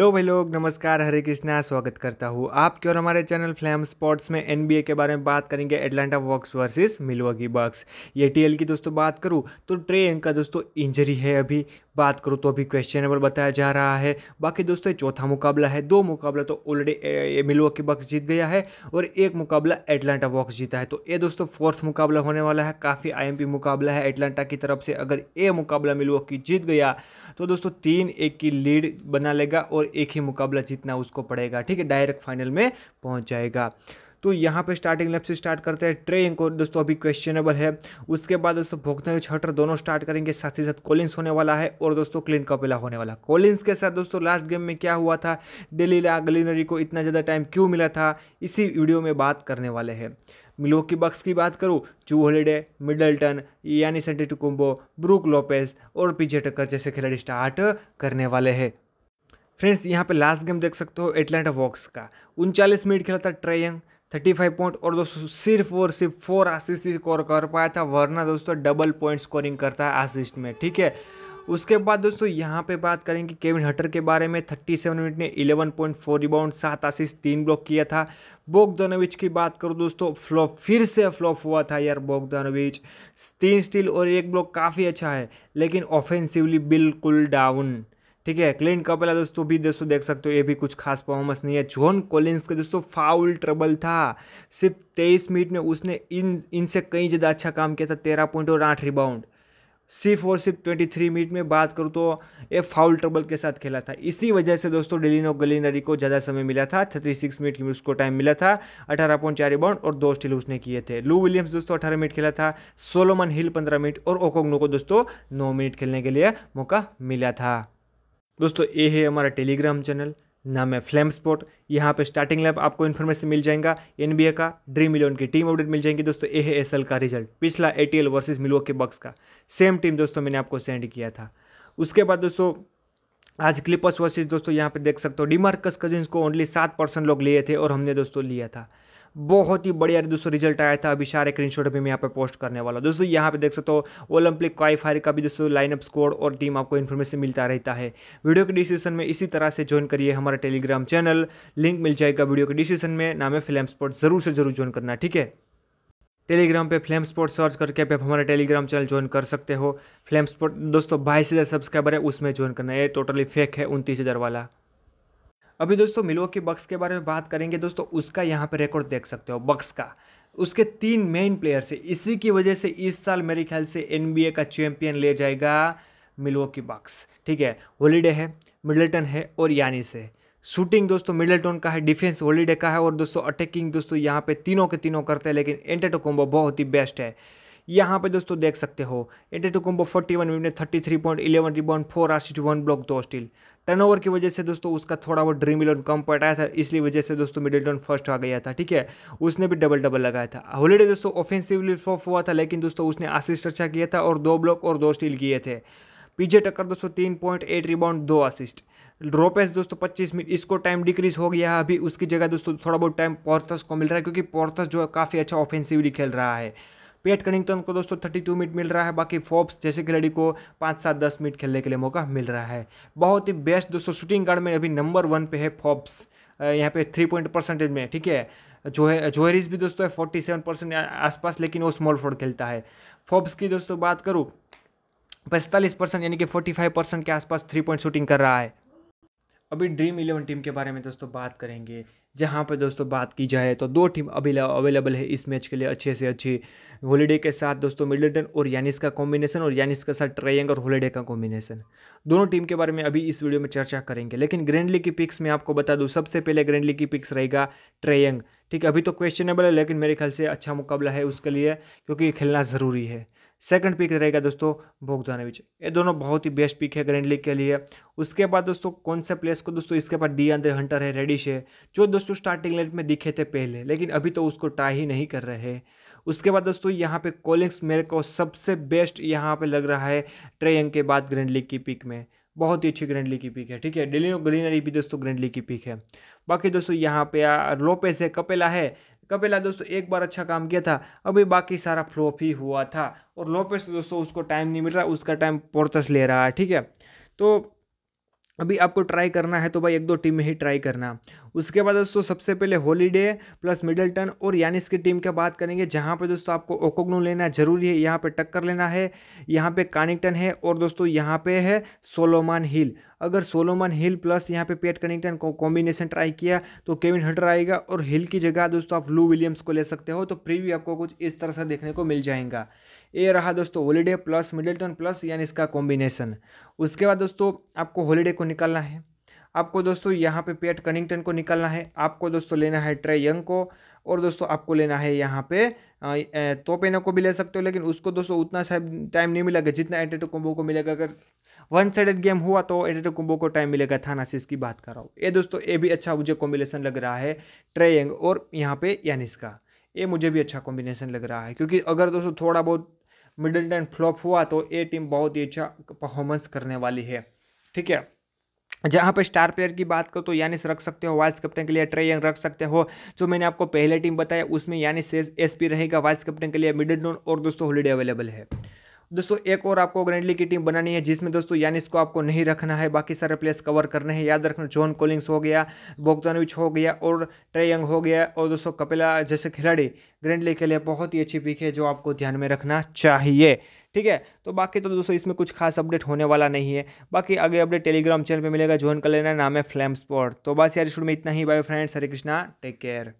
Hello भाई लोग, नमस्कार, हरे कृष्णा, स्वागत करता हूँ आपके और हमारे चैनल फ्लैम स्पोर्ट्स में एनबीए के बारे में बात करेंगे Atlanta Hawks versus Milwaukee Bucks ये टीएल की दोस्तों बात करूँ तो ट्रे एंग का दोस्तों इंजरी है अभी। बात करूँ तो अभी क्वेश्चनेबल बताया जा रहा है। बाकी दोस्तों चौथा मुकाबला है। दो मुकाबला तो ऑलरेडी मिलवाकी बक्स जीत गया है और एक मुकाबला एटलांटा वॉक्स जीता है। तो ये दोस्तों फोर्थ मुकाबला होने वाला है। काफ़ी आईएमपी मुकाबला है एटलांटा की तरफ़ से। अगर ये मुकाबला मिलवाकी जीत गया तो दोस्तों तीन एक की लीड बना लेगा और एक ही मुकाबला जीतना उसको पड़ेगा, ठीक है? डायरेक्ट फाइनल में पहुँच जाएगा। तो यहाँ पे स्टार्टिंग लेफ़्ट से स्टार्ट करते हैं। ट्रेन को दोस्तों अभी क्वेश्चनेबल है। उसके बाद दोस्तों भोगतन हटर दोनों स्टार्ट करेंगे। साथ ही साथ कॉलिंस होने वाला है और दोस्तों क्लिन कपिला होने वाला। कॉलिंस के साथ दोस्तों लास्ट गेम में क्या हुआ था? डेली गलिनरी को इतना ज़्यादा टाइम क्यों मिला था? इसी वीडियो में बात करने वाले हैं। मिलोकी बक्स की बात करूँ जू हॉलीडे मिडल्टन यानी सेंटेटुकुम्बो ब्रूक लोपेज और पीजे टक्कर जैसे खिलाड़ी स्टार्ट करने वाले हैं। फ्रेंड्स, यहाँ पे लास्ट गेम देख सकते हो एटलांटा वॉक्स का। उनचालीस मिनट खेला था ट्रेयंग थर्टी फाइव पॉइंट और दोस्तों, सिर्फ़ और सिर्फ़ फोर आसिस्ट स्कोर कर पाया था, वरना दोस्तों डबल पॉइंट स्कोरिंग करता है आसिस्ट में, ठीक है? उसके बाद दोस्तों, यहाँ पे बात करेंगे केविन हटर के बारे में 37 मिनट ने 11.4 रिबाउंड सात आसिस्ट तीन ब्लॉक किया था। बोगदानोविच की बात करूँ दोस्तों फ्लॉप फिर से फ्लॉप हुआ था यार बोगदानोविच तीन स्टील और एक ब्लॉक काफ़ी अच्छा है, लेकिन ऑफेंसिवली बिल्कुल डाउन ठीक है? क्लिंट कपेला दोस्तों भी दोस्तों देख सकते हो, ये भी कुछ खास परफॉर्मेंस नहीं है। जॉन कॉलिंस का दोस्तों फाउल ट्रबल था। सिर्फ़ तेईस मिनट में उसने इन, इनसे कई ज़्यादा अच्छा काम किया था, तेरह पॉइंट और आठ रिबाउंड सिर्फ़ और सिर्फ़ ट्वेंटी थ्री मिनट में बात करूँ तो ये फाउल ट्रबल के साथ खेला था। इसी वजह से दोस्तों डेलिनो गलिनरी को ज़्यादा समय मिला था। थर्टी सिक्स मिनट की उसको टाइम मिला था, अठारह पॉइंट चार रिबाउंड और दो स्टील उसने किए थे। लू विलियम्स दोस्तों अठारह मिनट खेला था, सोलोमन हिल पंद्रह मिनट और ओकोगनो को दोस्तों नौ मिनट खेलने के लिए मौका मिला था। दोस्तों, ये है हमारा टेलीग्राम चैनल नाम है फ्लैम स्पॉट यहाँ पे स्टार्टिंग लैब आपको इन्फॉर्मेशन मिल जाएगा एनबीए का ड्रीम इलेवन की टीम अपडेट मिल जाएँगी। दोस्तों ए है एसएल का रिज़ल्ट पिछला ए टी एल वर्सेज के बक्स का। सेम टीम दोस्तों, मैंने आपको सेंड किया था। उसके बाद दोस्तों, आज क्लिपर्स वर्सेज दोस्तों, यहाँ पे देख सकते हो डीमार्कस कजिन्स को ओनली सात परसेंट लोग लिए थे और हमने दोस्तों लिया था। बहुत ही बढ़िया दोस्तों रिज़ल्ट आया था। अभी सारे स्क्रीन अभी मैं यहाँ पे पोस्ट करने वाला दोस्तों, यहाँ पे देख सकते हो ओलंपिक क्वालिफायर का भी दोस्तों लाइनअप स्कोर और टीम आपको इन्फॉर्मेशन मिलता रहता है। वीडियो के डिसीज़न में इसी तरह से ज्वाइन करिए हमारा टेलीग्राम चैनल लिंक मिल जाएगा वीडियो के डिसीज़न में। नाम है फ़िल्म स्पोर्ट ज़रूर से ज़रूर ज्वाइन करना, ठीक है? टेलीग्राम पे फ्लेम स्पोर्ट सर्च करके आप हमारा टेलीग्राम चैनल ज्वाइन कर सकते हो। फ्लेम स्पोर्ट दोस्तों, बाईस हज़ार सब्सक्राइबर है, उसमें ज्वाइन करना है। टोटली फेक है, उनतीस हज़ार वाला। अभी दोस्तों मिलो के बक्स के बारे में बात करेंगे। दोस्तों, उसका यहाँ पे रिकॉर्ड देख सकते हो बक्स का। उसके तीन मेन प्लेयर से, इसी की वजह से इस साल मेरे ख्याल से एनबीए का चैंपियन ले जाएगा मिलो की बक्स ठीक है होलीडे है मिडल्टन है और यानिस है। शूटिंग दोस्तों मिडल्टन का है डिफेंस होलीडे का है और दोस्तों अटैकिंग दोस्तों, यहाँ पे तीनों के तीनों करते हैं, लेकिन एंटेटो कोम्बो बहुत ही बेस्ट है। यहाँ पे दोस्तों, देख सकते हो Antetokounmpo forty one minute thirty three point eleven rebound four R one block दो स्टील टर्नओवर की वजह से दोस्तों उसका थोड़ा बहुत ड्रीम इलेवन कम पटाया था, इसलिए वजह से दोस्तों मिडिल फ़र्स्ट आ गया था, ठीक है? उसने भी डबल डबल लगाया था। हॉलीडे दोस्तों ऑफेंसिवली फ्लॉप हुआ था, लेकिन दोस्तों उसने असिस्ट अच्छा किया था और दो ब्लॉक और दो स्टील किए थे। पीजे टक्कर दोस्तों तीन पॉइंट एट रिबाउंड दो असिस्ट ड्रोपेस दोस्तों 25 मिनट इसको टाइम डिक्रीज हो गया है, अभी उसकी जगह दोस्तों थोड़ा बहुत टाइम पोर्थस को मिल रहा है, क्योंकि पोर्थस जो है काफ़ी अच्छा ऑफेंसिवली खेल रहा है। पेट कनिंगटन को दोस्तों थर्टी टू मिनट मिल रहा है, बाकी फोप्स जैसे खिलाड़ी को पाँच सात दस मिनट खेलने के लिए मौका मिल रहा है। बहुत ही बेस्ट दोस्तों शूटिंग गार्ड में अभी नंबर वन पे है फोप्स यहाँ पे थ्री पॉइंट परसेंटेज में, ठीक है? जो है भी दोस्तों है फोर्टी सेवन परसेंट आसपास, लेकिन वो स्मॉल फोर्ड खेलता है। फोप्स की दोस्तों बात करूँ, पैंतालीस परसेंट यानी कि फोर्टी फाइव परसेंट के आसपास थ्री पॉइंट शूटिंग कर रहा है। अभी ड्रीम इलेवन टीम के बारे में दोस्तों बात करेंगे। जहाँ पर दोस्तों बात की जाए तो दो टीम अभी अवेलेबल है इस मैच के लिए अच्छे से अच्छी। हॉलीडे के साथ दोस्तों मिडल्टन और यानिस का कॉम्बिनेशन और यानिस के साथ ट्रेयंग और हॉलीडे का कॉम्बिनेशन दोनों टीम के बारे में अभी इस वीडियो में चर्चा करेंगे, लेकिन ग्रैंडली की पिक्स में आपको बता दूँ, सबसे पहले ग्रैंडली की पिक्स रहेगा ट्रेयंग ठीक है, अभी तो क्वेश्चनेबल है, लेकिन मेरे ख्याल से अच्छा मुकाबला है उसके लिए, क्योंकि खेलना ज़रूरी है। सेकंड पिक रहेगा दोस्तों बोगदानोविच ये दोनों बहुत ही बेस्ट पिक है ग्रैंड लीग के लिए। उसके बाद दोस्तों कौन से प्लेयर्स को दोस्तों इसके बाद डी अंदर हंटर है रेडिश है, जो दोस्तों स्टार्टिंग लेट में दिखे थे पहले, लेकिन अभी तो उसको ट्राई ही नहीं कर रहे उसके बाद दोस्तों यहाँ पे कोलिंग्स मेरे को सबसे बेस्ट यहाँ पे लग रहा है ट्रेयंग के बाद ग्रैंड लीग की पिक में। बहुत ही अच्छी ग्रैंड लीग की पिक है, ठीक है? डेली ग्रीनरी भी दोस्तों ग्रैंड लीग की पिक है। बाकी दोस्तों यहाँ पे लोपेस है कपेला है कपिला दोस्तों? एक बार अच्छा काम किया था। अभी बाकी सारा फ्लॉप ही हुआ था। और लोपेस दोस्तों, उसको टाइम नहीं मिल रहा, उसका टाइम पोर्तस ले रहा है, ठीक है? तो अभी आपको ट्राई करना है तो भाई एक दो टीम में ही ट्राई करना। उसके बाद दोस्तों सबसे पहले हॉलीडे प्लस मिडल्टन और यानिस की टीम की बात करेंगे? जहाँ पर दोस्तों आपको ओकोगनो लेना ज़रूरी है, यहाँ पे टक्कर लेना है, यहाँ पे कानिंगटन है और दोस्तों यहाँ पे है सोलोमान हिल अगर सोलोमान हिल प्लस यहाँ पे पेट कनिंगटन को कॉम्बिनेशन ट्राई किया तो केविन हंटर आएगा और हिल की जगह दोस्तों आप लू विलियम्स को ले सकते हो तो प्रीव्यू आपको कुछ इस तरह से देखने को मिल जाएगा। ये रहा दोस्तों हॉलीडे प्लस मिडिल्टन प्लस यानी इसका कॉम्बिनेशन उसके बाद दोस्तों आपको हॉलीडे को निकालना है। आपको दोस्तों यहाँ पे पेट कनिंगटन को निकालना है, आपको दोस्तों लेना है ट्रे यंग को, और दोस्तों आपको लेना है यहाँ पे तोपेना को भी ले सकते हो, लेकिन उसको दोस्तों उतना टाइम नहीं मिलेगा जितना एटेटो कुंबो को मिलेगा। अगर वन साइडेड गेम हुआ तो एटेटो कुंबो को टाइम मिलेगा थानासिस की बात कर रहा हूँ। ये दोस्तों ये भी अच्छा मुझे कॉम्बिनेशन लग रहा है ट्रे यंग और यहाँ पे यानिस का। ये मुझे भी अच्छा कॉम्बिनेशन लग रहा है, क्योंकि अगर दोस्तों थोड़ा बहुत मिडिल टाइम फ्लॉप हुआ तो ये टीम बहुत ही अच्छा परफॉर्मेंस करने वाली है। ठीक है? जहाँ पर स्टार प्लेयर की बात करो तो यानिस रख सकते हो, वाइस कैप्टन के लिए ट्रे यंग रख सकते हो, जो मैंने आपको पहले टीम बताया, उसमें यानिस एस पी रहेगा, वाइस कैप्टन के लिए मिडिल डोन और दोस्तों हॉलीडे अवेलेबल है। दोस्तों, एक और आपको ग्रैंडली की टीम बनानी है, जिसमें दोस्तों यानिस को आपको नहीं रखना है, बाकी सारे प्लेयर्स कवर करने हैं। याद रखना जॉन कोलिंग्स हो गया बोगतानविच हो गया और ट्रे यंग हो गया। और दोस्तों कपिला जैसे खिलाड़ी ग्रैंडली के लिए बहुत ही अच्छी पिक है, जो आपको ध्यान में रखना चाहिए। ठीक है तो बाकी तो दोस्तों, इसमें कुछ खास अपडेट होने वाला नहीं है। बाकी आगे अपडेट टेलीग्राम चैनल पे मिलेगा ज्वाइन कर लेना नाम है फ्लैम स्पॉट तो बस यार शुरू में इतना ही। Bye friends Hare Krishna take care